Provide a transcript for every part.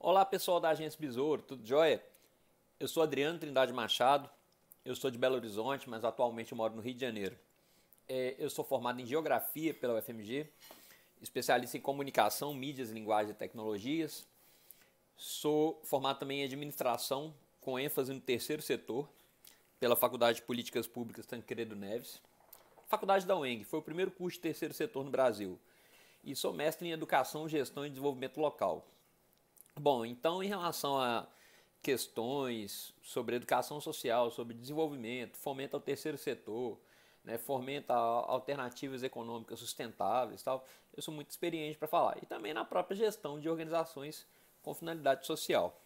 Olá pessoal da Agência Besouro, tudo jóia? Eu sou Adriano Trindade Machado, eu sou de Belo Horizonte, mas atualmente eu moro no Rio de Janeiro. É, eu sou formado em Geografia pela UFMG, especialista em Comunicação, Mídias, Linguagem e Tecnologias. Sou formado também em Administração, com ênfase no terceiro setor, pela Faculdade de Políticas Públicas Tancredo Neves. Faculdade da UENG, foi o primeiro curso de terceiro setor no Brasil. E sou mestre em Educação, Gestão e Desenvolvimento Local. Bom, então em relação a questões sobre educação social, sobre desenvolvimento, fomenta o terceiro setor, né, fomenta alternativas econômicas sustentáveis, tal. Eu sou muito experiente para falar e também na própria gestão de organizações com finalidade social.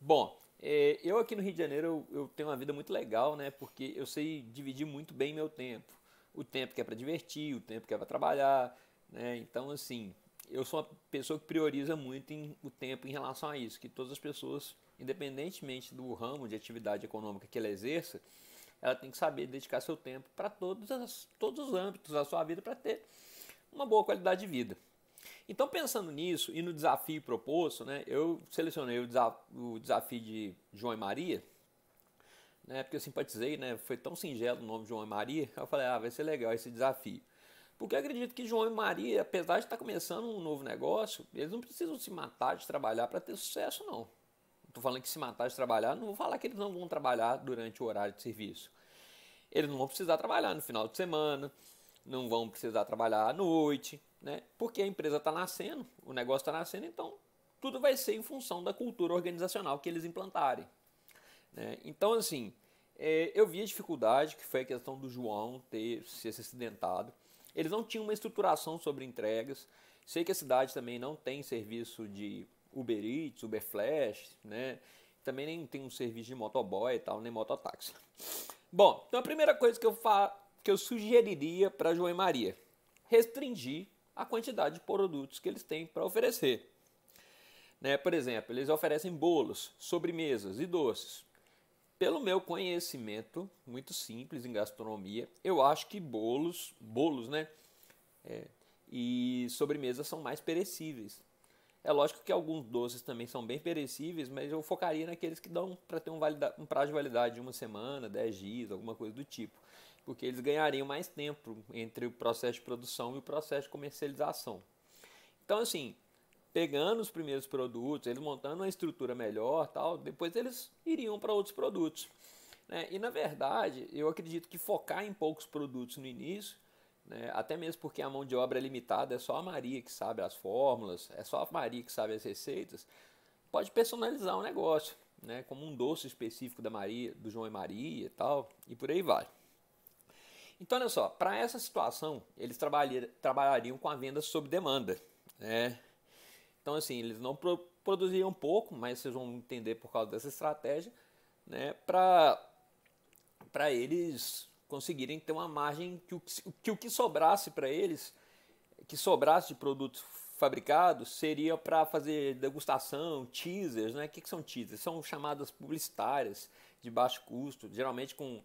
Bom, é, eu aqui no Rio de Janeiro eu, tenho uma vida muito legal, né? Porque eu sei dividir muito bem meu tempo, o tempo que é para divertir, o tempo que é para trabalhar, né? Então assim, eu sou uma pessoa que prioriza muito em, o tempo em relação a isso, que todas as pessoas, independentemente do ramo de atividade econômica que ela exerça, ela tem que saber dedicar seu tempo para todos, todos os âmbitos da sua vida para ter uma boa qualidade de vida. Então, pensando nisso e no desafio proposto, né, eu selecionei o, o desafio de João e Maria, né, porque eu simpatizei, né, foi tão singelo o nome de João e Maria, eu falei, ah, vai ser legal esse desafio. Porque acredito que João e Maria, apesar de estar começando um novo negócio, eles não precisam se matar de trabalhar para ter sucesso, não. Estou falando que se matar de trabalhar, não vou falar que eles não vão trabalhar durante o horário de serviço. Eles não vão precisar trabalhar no final de semana, não vão precisar trabalhar à noite, né? Porque a empresa está nascendo, o negócio está nascendo, então tudo vai ser em função da cultura organizacional que eles implantarem. Né? Então, assim, é, eu vi a dificuldade que foi a questão do João ter se acidentado. Eles não tinham uma estruturação sobre entregas. Sei que a cidade também não tem serviço de Uber Eats, Uber Flash, né? Também nem tem um serviço de motoboy e tal, nem mototáxi. Bom, então a primeira coisa que eu, fa que eu sugeriria para João e Maria, restringir a quantidade de produtos que eles têm para oferecer. Né? Por exemplo, eles oferecem bolos, sobremesas e doces. Pelo meu conhecimento, muito simples em gastronomia, eu acho que bolos, bolos, né? É, e sobremesas são mais perecíveis. É lógico que alguns doces também são bem perecíveis, mas eu focaria naqueles que dão para ter um, um, prazo de validade de uma semana, 10 dias, alguma coisa do tipo. Porque eles ganhariam mais tempo entre o processo de produção e o processo de comercialização. Então, assim, pegando os primeiros produtos, eles montando uma estrutura melhor, tal, depois eles iriam para outros produtos. Né? E na verdade, eu acredito que focar em poucos produtos no início, né, até mesmo porque a mão de obra é limitada, é só a Maria que sabe as fórmulas, é só a Maria que sabe as receitas, pode personalizar o um negócio, né, como um doce específico da Maria, do João e Maria e tal, e por aí vai. Então, olha só, para essa situação, eles trabalhariam com a venda sob demanda. Né? Então, assim, eles não pro, produziam pouco, mas vocês vão entender por causa dessa estratégia, né, para eles conseguirem ter uma margem que o que, o que sobrasse para eles, que sobrasse de produtos fabricados, seria para fazer degustação, teasers, né? O que, que são teasers? São chamadas publicitárias de baixo custo, geralmente com,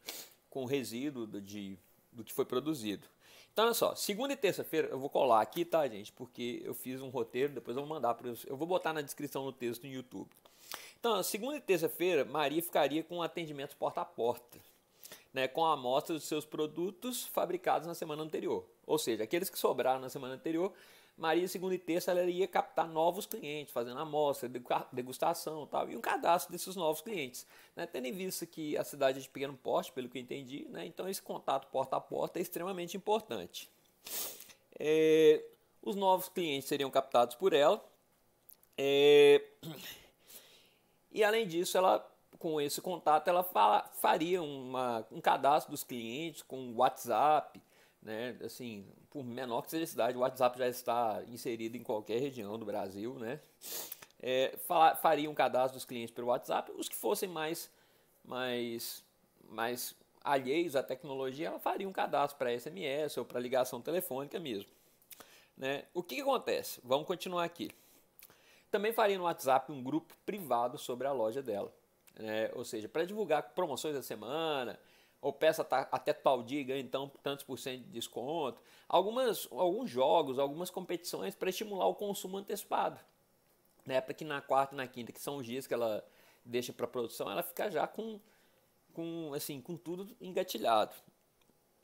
com resíduo de, do que foi produzido. Então, olha só, segunda e terça-feira eu vou colar aqui, tá, gente? Porque eu fiz um roteiro, depois eu vou mandar para Eu vou botar na descrição no texto no YouTube. Então, segunda e terça-feira, Maria ficaria com atendimento porta a porta, né, com a amostra dos seus produtos fabricados na semana anterior. Ou seja, aqueles que sobraram na semana anterior, Maria, segunda e terça, ela iria captar novos clientes, fazendo amostra, degustação tal, e um cadastro desses novos clientes. Né? Tendo em vista que a cidade é de pequeno porte, pelo que eu entendi, né? então esse contato porta a porta é extremamente importante. É, os novos clientes seriam captados por ela. É, e além disso, ela com esse contato, ela faria uma, um cadastro dos clientes com WhatsApp, né? Assim, por menor que seja a cidade, o WhatsApp já está inserido em qualquer região do Brasil, né? É, faria um cadastro dos clientes pelo WhatsApp, os que fossem mais, mais, mais alheios à tecnologia, ela faria um cadastro para SMS ou para ligação telefônica mesmo. Né? O que, que acontece? Vamos continuar aqui. Também faria no WhatsApp um grupo privado sobre a loja dela. Né? Ou seja, para divulgar promoções da semana, ou peça até tal dia ganha então tantos por cento de desconto. Algumas, alguns jogos, algumas competições para estimular o consumo antecipado. né, para que na quarta e na quinta, que são os dias que ela deixa para produção, ela fica já com, com, assim, com tudo engatilhado.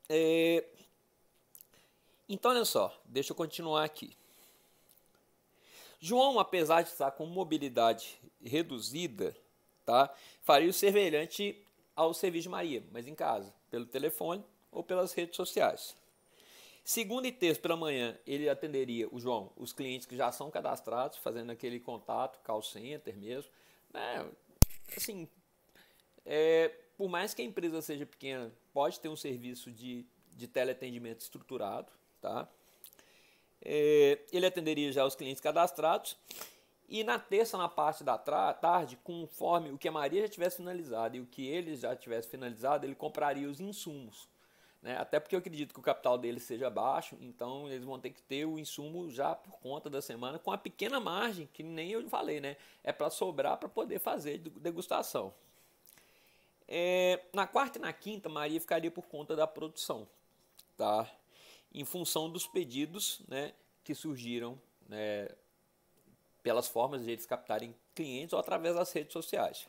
É... Então, olha só, deixa eu continuar aqui. João, apesar de estar com mobilidade reduzida, tá, faria o semelhante ao serviço de Maria, mas em casa, pelo telefone ou pelas redes sociais. Segunda e terça pela manhã, ele atenderia o João, os clientes que já são cadastrados, fazendo aquele contato, call center mesmo. Né? Assim, é, por mais que a empresa seja pequena, pode ter um serviço de, de teleatendimento estruturado, tá? É, ele atenderia já os clientes cadastrados. E na terça, na parte da tarde, conforme o que a Maria já tivesse finalizado e o que ele já tivesse finalizado, ele compraria os insumos. Né? Até porque eu acredito que o capital deles seja baixo, então eles vão ter que ter o insumo já por conta da semana, com a pequena margem, que nem eu falei, né? É para sobrar para poder fazer degustação. É, na quarta e na quinta, Maria ficaria por conta da produção, tá? Em função dos pedidos né, que surgiram né, pelas formas de eles captarem clientes ou através das redes sociais.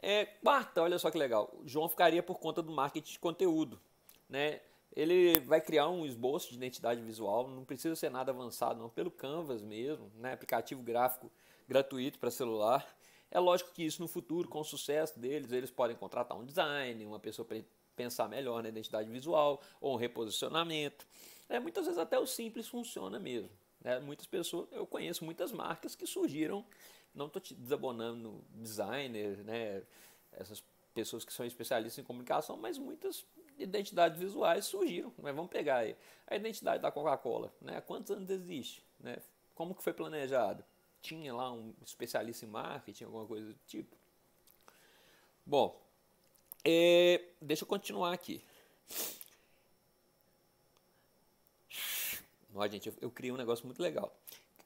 É, quarta, olha só que legal. O João ficaria por conta do marketing de conteúdo. Né? Ele vai criar um esboço de identidade visual, não precisa ser nada avançado, não, pelo Canvas mesmo, né? aplicativo gráfico gratuito para celular. É lógico que isso no futuro, com o sucesso deles, eles podem contratar um design, uma pessoa para pensar melhor na identidade visual, ou um reposicionamento. É, muitas vezes até o simples funciona mesmo. Né? Muitas pessoas, eu conheço muitas marcas que surgiram não estou te desabonando designers, né, essas pessoas que são especialistas em comunicação, mas muitas identidades visuais surgiram. Mas vamos pegar aí a identidade da Coca-Cola, né? Quantos anos existe, né? Como que foi planejado? Tinha lá um especialista em marketing, alguma coisa do tipo? Bom, é, deixa eu continuar aqui. Ó, gente, eu, eu criei um negócio muito legal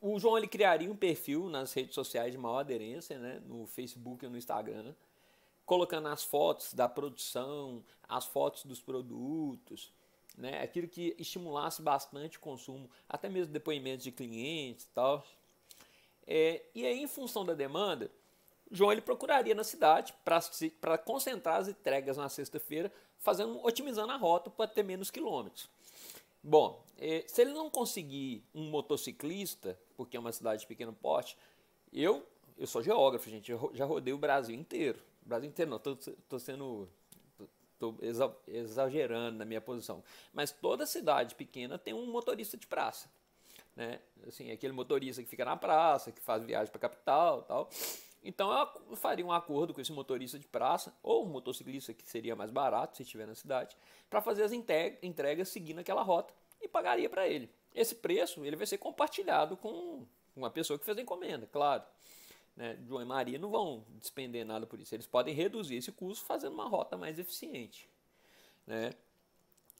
o João ele criaria um perfil nas redes sociais de maior aderência, né, no Facebook e no Instagram, colocando as fotos da produção, as fotos dos produtos, né, aquilo que estimulasse bastante o consumo, até mesmo depoimentos de clientes e tal. É, e aí, em função da demanda, João ele procuraria na cidade para concentrar as entregas na sexta-feira, fazendo otimizando a rota para ter menos quilômetros. Bom, é, se ele não conseguir um motociclista, porque é uma cidade de pequeno porte, eu, eu sou geógrafo, gente, eu já rodei o Brasil inteiro. O Brasil inteiro não, estou sendo. Estou exagerando na minha posição. Mas toda cidade pequena tem um motorista de praça. Né? Assim, aquele motorista que fica na praça, que faz viagem para a capital tal. Então eu faria um acordo com esse motorista de praça ou um motociclista que seria mais barato se estiver na cidade, para fazer as entregas seguindo aquela rota e pagaria para ele. Esse preço ele vai ser compartilhado com uma pessoa que fez a encomenda, claro. Né? João e Maria não vão despender nada por isso. Eles podem reduzir esse custo fazendo uma rota mais eficiente. Né?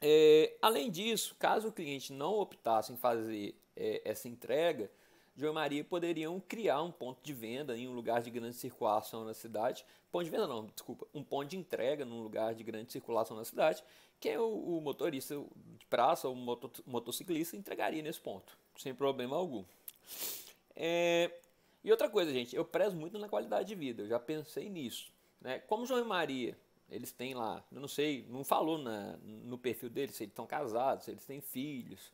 É, além disso, caso o cliente não optasse em fazer é, essa entrega, João e Maria poderiam criar um ponto de venda em um lugar de grande circulação na cidade. Ponto de venda não, desculpa, um ponto de entrega num lugar de grande circulação na cidade, que é o, o motorista de praça ou moto, motociclista entregaria nesse ponto, sem problema algum. É, e outra coisa, gente, eu prezo muito na qualidade de vida, eu já pensei nisso. Né? Como João e Maria, eles têm lá, eu não sei, não falou na, no perfil deles se eles estão casados, se eles têm filhos,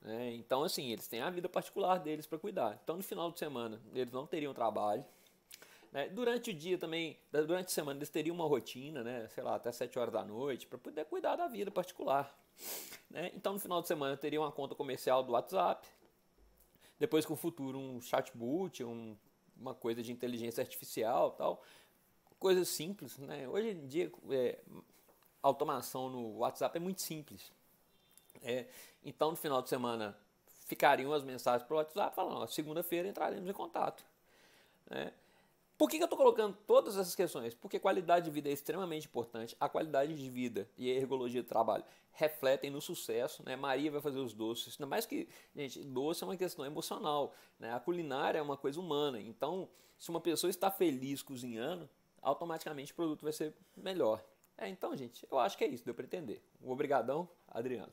né? Então, assim, eles têm a vida particular deles para cuidar. Então, no final de semana, eles não teriam trabalho. Né? Durante o dia também, durante a semana, eles teriam uma rotina, né? sei lá, até 7 horas da noite, para poder cuidar da vida particular. Né? Então, no final de semana, teriam uma conta comercial do WhatsApp. Depois, com o futuro, um chatbot, um, uma coisa de inteligência artificial tal. Coisas simples. Né? Hoje em dia, é, automação no WhatsApp é muito simples. É, então, no final de semana, ficariam as mensagens para o WhatsApp falando: segunda-feira entraremos em contato. É. Por que, que eu estou colocando todas essas questões? Porque qualidade de vida é extremamente importante. A qualidade de vida e a ergologia do trabalho refletem no sucesso. Né? Maria vai fazer os doces. Ainda mais que, gente, doce é uma questão emocional. Né? A culinária é uma coisa humana. Então, se uma pessoa está feliz cozinhando, automaticamente o produto vai ser melhor. É, então, gente, eu acho que é isso, deu para entender. Um obrigadão, Adriano.